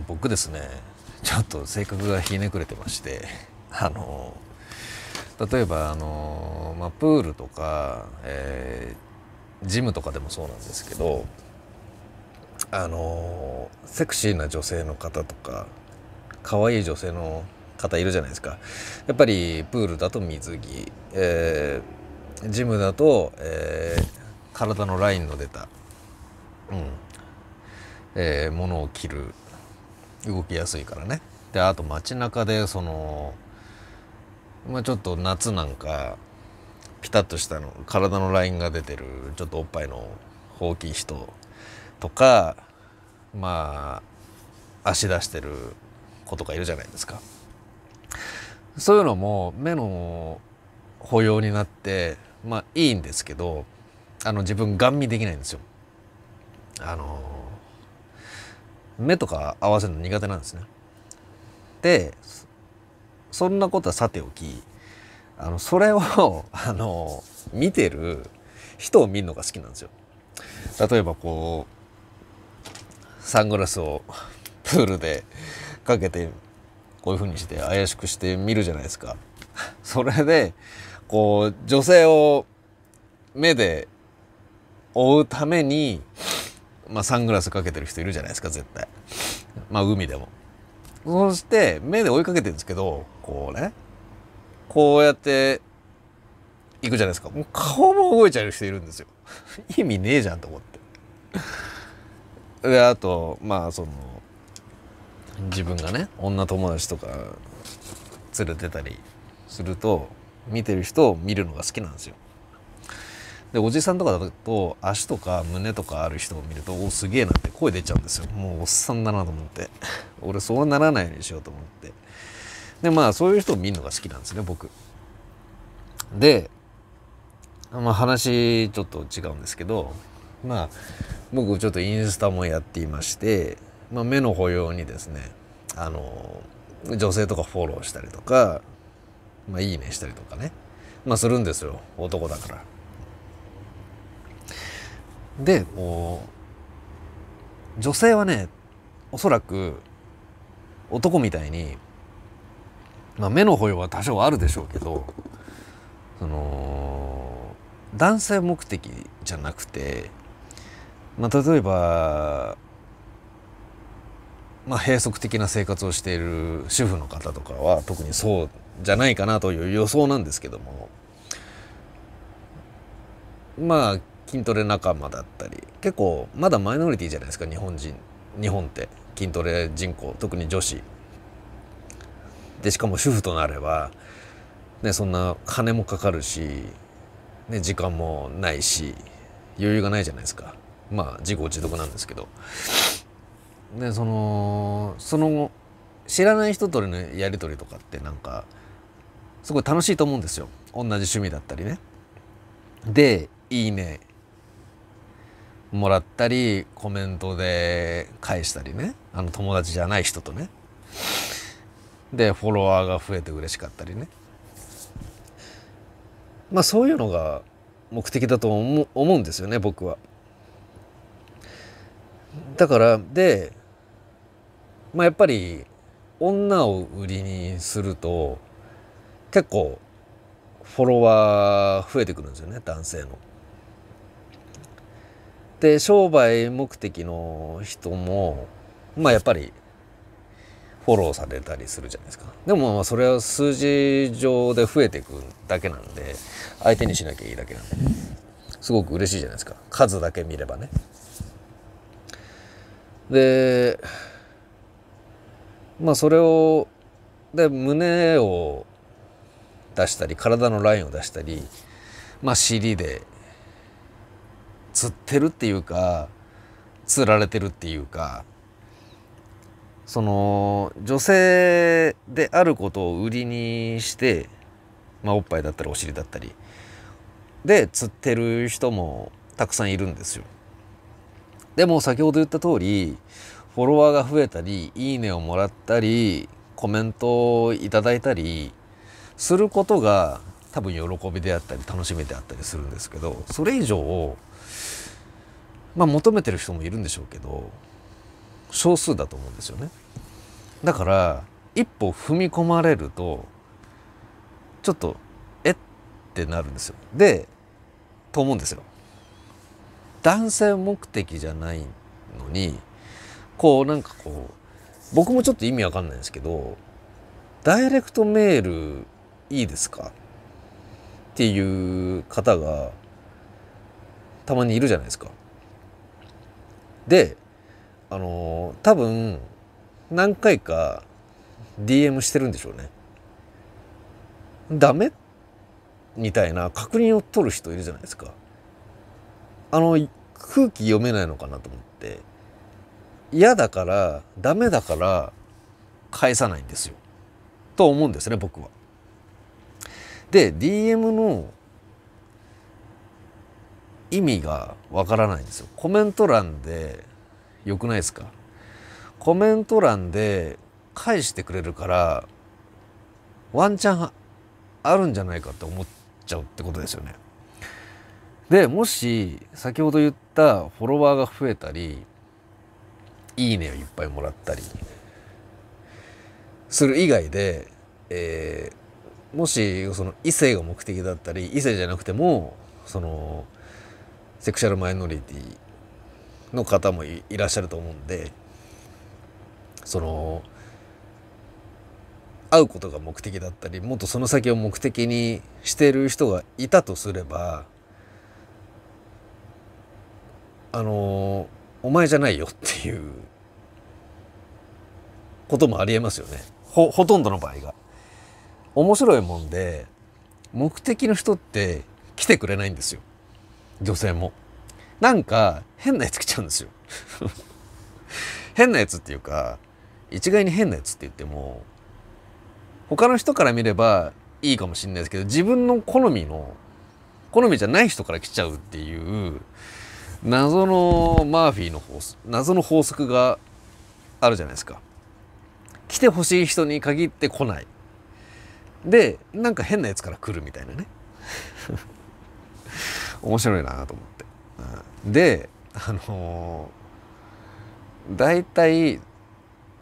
僕ですねちょっと性格がひねくれてましてあの例えばあの、まあ、プールとか、えー、ジムとかでもそうなんですけどあのセクシーな女性の方とか可愛い女性の方いるじゃないですか。やっぱりプールだと水着、えー、ジムだと、えー、体のラインの出た、うんえー、ものを着る動きやすいからね。であと街中でそのまあちょっと夏なんかピタッとしたの体のラインが出てるちょっとおっぱいの大きい人とかまあ足出してる子とかいるじゃないですか。そういうのも目の保養になってまあいいんですけどあの自分ガン見できないんですよ。あの目とか合わせるの苦手なんですね。でそんなことはさておきあのそれを あの見てる人を見るのが好きなんですよ。例えばこうサングラスを プールでかけてこういうふうにして怪しくして見るじゃないですか。それでこう女性を目で追うためにまあ、サングラスかけてる人いるじゃないですか絶対。まあ海でも。そして目で追いかけてるんですけどこうね。こうやって行くじゃないですか。もう顔も動いちゃう人いるんですよ。意味ねえじゃんと思って。であとまあその自分がね女友達とか連れてたりすると見てる人を見るのが好きなんですよ。でおじさんとかだと足とか胸とかある人を見るとおすげえなって声出ちゃうんですよ。もうおっさんだなと思って。俺そうならないようにしようと思って。でまあそういう人を見るのが好きなんですね僕。でまあ話ちょっと違うんですけどまあ僕ちょっとインスタもやっていまして、まあ、目の保養にですねあの女性とかフォローしたりとか、まあ、いいねしたりとかね。まあするんですよ男だから。でこう女性はねおそらく男みたいに、まあ、目の保養は多少あるでしょうけどその男性目的じゃなくて、まあ、例えば、まあ、閉塞的な生活をしている主婦の方とかは特にそうじゃないかなという予想なんですけどもまあ筋トレ仲間だったり結構まだマイノリティじゃないですか日本人。日本って。筋トレ人口。特に女子。でしかも主婦となれば、ね、そんな金もかかるし、ね、時間もないし余裕がないじゃないですか。まあ自業自得なんですけど。でそのその後知らない人とのやり取りとかってなんかすごい楽しいと思うんですよ。同じ趣味だったりね。で「いいね」もらったりコメントで返したりねあの友達じゃない人とねでフォロワーが増えて嬉しかったりねまあそういうのが目的だと思思うんですよね僕は。だからでまあやっぱり女を売りにすると結構フォロワー増えてくるんですよね男性の。で商売目的の人もまあやっぱりフォローされたりするじゃないですか。でもまあそれは数字上で増えていくだけなんで相手にしなきゃいいだけなんですごく嬉しいじゃないですか。数だけ見ればね。でまあそれをで胸を出したり体のラインを出したりまあ尻で釣ってるっていうか釣られてるっていうかその女性であることを売りにして、まあ、おっぱいだったりお尻だったりで釣ってる人もたくさんいるんですよ。でも先ほど言った通りフォロワーが増えたりいいねをもらったりコメントをいただいたりすることが多分喜びであったり楽しみであったりするんですけどそれ以上まあ求めてる人もいるんでしょうけど少数だと思うんですよね。だから一歩踏み込まれるとちょっとえっ？てなるんですよでと思うんですよ男性目的じゃないのにこうなんかこう僕もちょっと意味わかんないんですけどダイレクトメールいいですか？っていう方がたまにいるじゃないですか。であの多分何回か DM してるんでしょうね。ダメ？みたいな確認を取る人いるじゃないですか。あの空気読めないのかなと思って嫌だからダメだから返さないんですよ。と思うんですね僕は。で DM の意味がわからないんですよ。コメント欄でよくないですか？コメント欄で返してくれるからワンチャンあるんじゃないかって思っちゃうってことですよね。でもし先ほど言ったフォロワーが増えたりいいねをいっぱいもらったりする以外で、えー、もしその異性が目的だったり異性じゃなくてもそのセクシャルマイノリティの方もいらっしゃると思うんでその会うことが目的だったりもっとその先を目的にしてる人がいたとすればあのお前じゃないよっていうこともありえますよねほほとんどの場合が。面白いもんで目的の人って来てくれないんですよ女性も。なんか変なやつ来ちゃうんですよ 変なやつっていうか一概に変なやつって言っても他の人から見ればいいかもしれないですけど自分の好みの好みじゃない人から来ちゃうっていう謎のマーフィーの法則謎の法則があるじゃないですか。来てほしい人に限って来ない。でなんか変なやつから来るみたいなね面白いなと思って。うんであのー、大体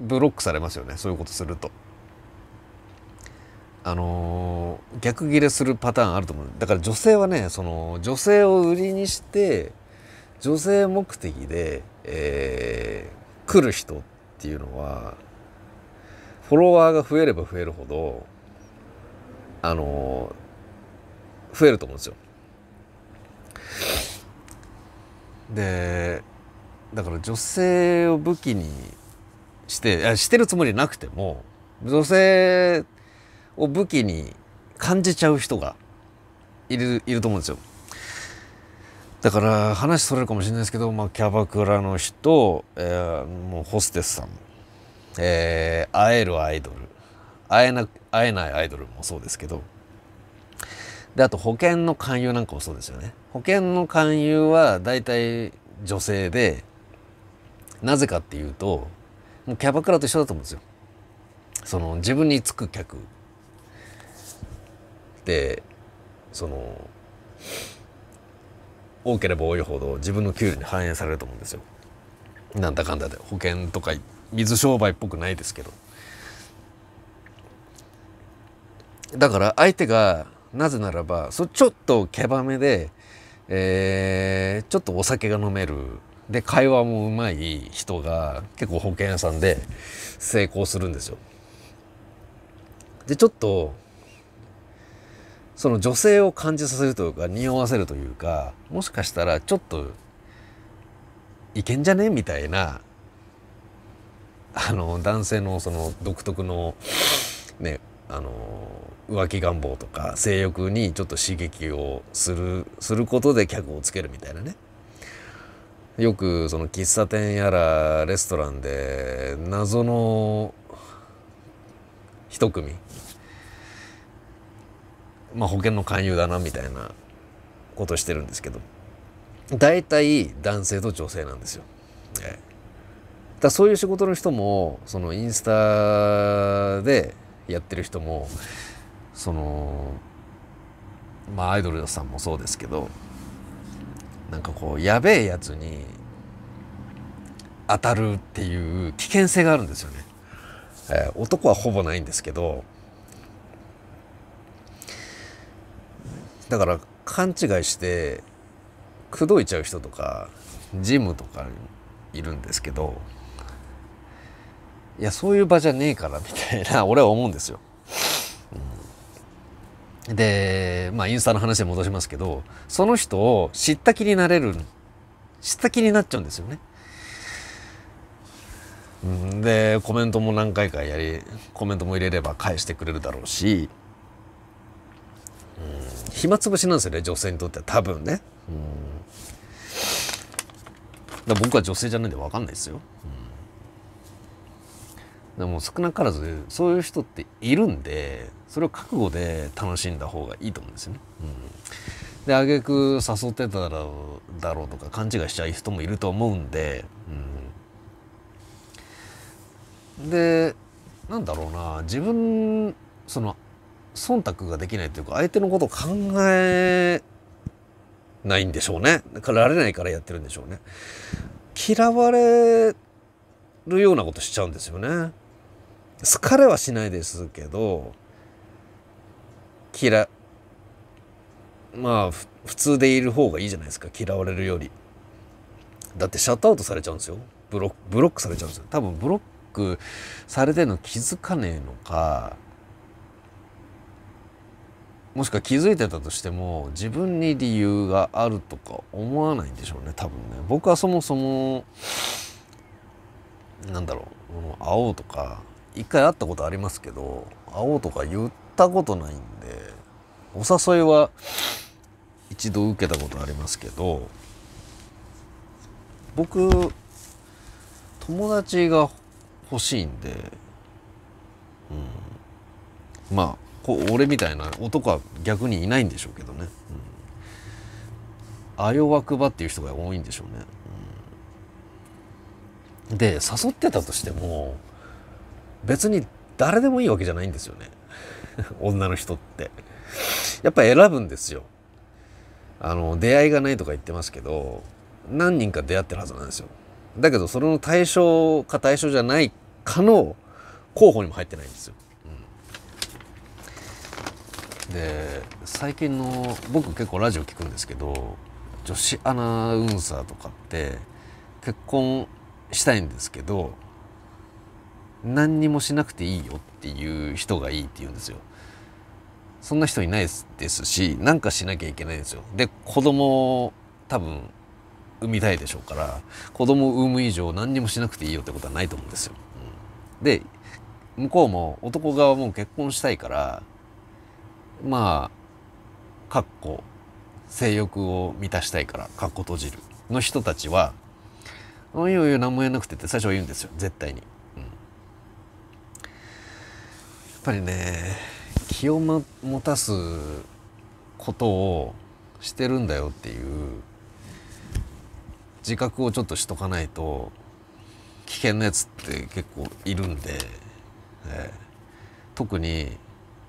ブロックされますよねそういうことすると。あのー、逆ギレするパターンあると思うだから女性はねその女性を売りにして女性目的で、えー、来る人っていうのはフォロワーが増えれば増えるほどあのー、増えると思うんですよ。でだから女性を武器にしてしてるつもりなくても女性を武器に感じちゃう人がいるいると思うんですよ。だから話それるかもしれないですけど、まあ、キャバクラの人、えー、もうホステスさん、えー、会えるアイドル会えな会えないアイドルもそうですけどであと保険の勧誘なんかもそうですよね。保険の勧誘は大体女性でなぜかっていうともうキャバクラと一緒だと思うんですよ。その自分につく客。でその多ければ多いほど自分の給料に反映されると思うんですよ。なんだかんだで。保険とか水商売っぽくないですけど。だから相手がなぜならばそちょっとケバめで、えー、ちょっとお酒が飲めるで会話もうまい人が結構保険屋さんで成功するんですよ。でちょっとその女性を感じさせるというか匂わせるというかもしかしたらちょっといけんじゃねみたいなあの男性のその独特のねあの浮気願望とか性欲にちょっと刺激をするすることで客をつけるみたいなね。よくその喫茶店やらレストランで謎の一組。まあ保険の勧誘だなみたいなことしてるんですけど。大体男性と女性なんですよ。ええ。だそういう仕事の人もそのインスタでやってる人もそのまあアイドルさんもそうですけどなんかこうやべえやつに当たるっていう危険性があるんですよね。えー、男はほぼないんですけどだから勘違いして口説いちゃう人とかジムとかいるんですけどいやそういう場じゃねえからみたいな俺は思うんですよ。でまあインスタの話に戻しますけどその人を知った気になれる知った気になっちゃうんですよね。でコメントも何回かやりコメントも入れれば返してくれるだろうし、うん、暇つぶしなんですよね女性にとっては多分ね。うんだ僕は女性じゃないんで分かんないですよ、うん、でも少なからずそういう人っているんでそれを覚悟で楽しんだ方がいいと思うんですよね、うん、で挙句誘ってただろうだろうとか勘違いしちゃう人もいると思うんで、うん、でなんだろうな自分その忖度ができないというか相手のことを考えないんでしょうね。からられないからやってるんでしょうね。嫌われるようなことしちゃうんですよね。好かれはしないですけど、嫌、まあ、普通でいる方がいいじゃないですか。嫌われるより。だってシャットアウトされちゃうんですよ。ブロック、ブロックされちゃうんですよ。多分ブロックされてるの気づかねえのか、もしくは気づいてたとしても自分に理由があるとか思わないんでしょうね多分ね僕はそもそもなんだろう会おうとか一回会ったことありますけど会おうとか言ったことないんでお誘いは一度受けたことありますけど僕友達が欲しいんで、うん、まあこ俺みたいな男は逆にいないんでしょうけどね、うん、あよわくばっていう人が多いんでしょうね、うん、で誘ってたとしても別に誰でもいいわけじゃないんですよね。女の人って。やっぱ選ぶんですよ。あの出会いがないとか言ってますけど何人か出会ってるはずなんですよ。だけどそれの対象か対象じゃないかの候補にも入ってないんですよ。で最近の僕結構ラジオ聞くんですけど女子アナウンサーとかって結婚したいんですけど何にもしなくていいよっていう人がいいって言うんですよ。そんな人いないですし何かしなきゃいけないんですよ。で子供多分産みたいでしょうから子供を産む以上何にもしなくていいよってことはないと思うんですよ。うん、で向こうも男側も結婚したいからまあかっこ性欲を満たしたいからかっこ閉じるの人たちは「いおいよ何もやんなくて」って最初は言うんですよ絶対に、うん、やっぱりね気を持たすことをしてるんだよっていう自覚をちょっとしとかないと危険なやつって結構いるんで、えー、特に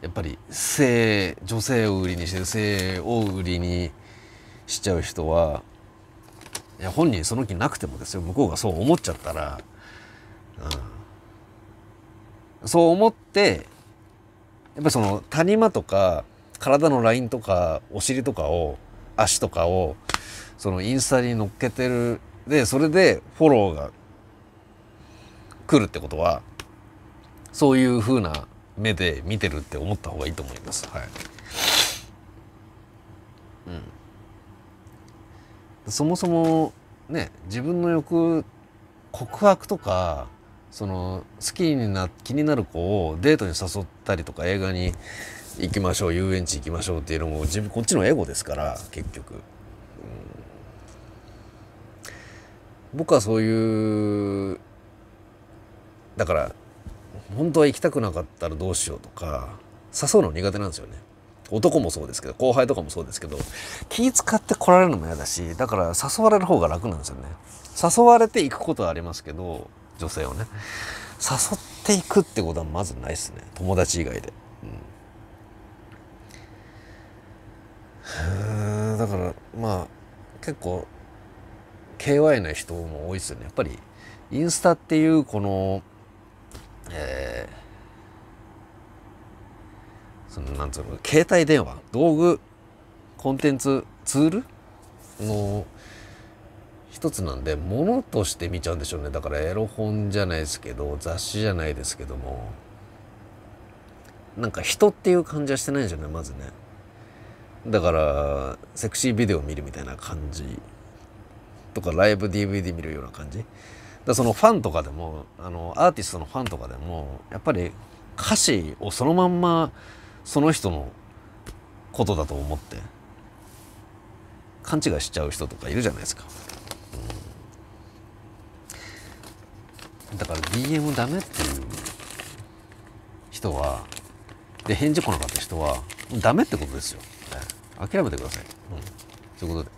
やっぱり性女性を売りにして性を売りにしちゃう人はいや本人その気なくてもですよ向こうがそう思っちゃったら、うん、そう思ってやっぱその谷間とか体のラインとかお尻とかを足とかをそのインスタに乗っけてる。でそれでフォローが来るってことはそういうふうな目で見てるって思った方がいいと思います。はい。うん、そもそもね自分の欲告白とかその好きにな気になる子をデートに誘ってたりとか映画に行きましょう遊園地行きましょうっていうのも自分こっちのエゴですから結局、うん、僕はそういうだから本当は行きたくなかったらどうしようとか誘うの苦手なんですよね。男もそうですけど後輩とかもそうですけど気使って来られるのも嫌だしだから誘われる方が楽なんですよね。誘われて行くことはありますけど女性をね。誘っていくってことはまずないっすね。友達以外で。うん。だからまあ結構 KY な人も多いっすよね。やっぱりインスタっていうこのえー、そのなんつうの携帯電話道具コンテンツツールの一つなんで物として見ちゃうんでしょうね。だからエロ本じゃないですけど雑誌じゃないですけども。なんか人っていう感じはしてないんですよねまずね。だからセクシービデオ見るみたいな感じ。とかライブ DVD 見るような感じ。だそのファンとかでもあのアーティストのファンとかでもやっぱり歌詞をそのまんまその人のことだと思って勘違いしちゃう人とかいるじゃないですか、だから DM ダメっていう人はで返事来なかった人はダメってことですよ、ね、諦めてください、うん、そういうことで。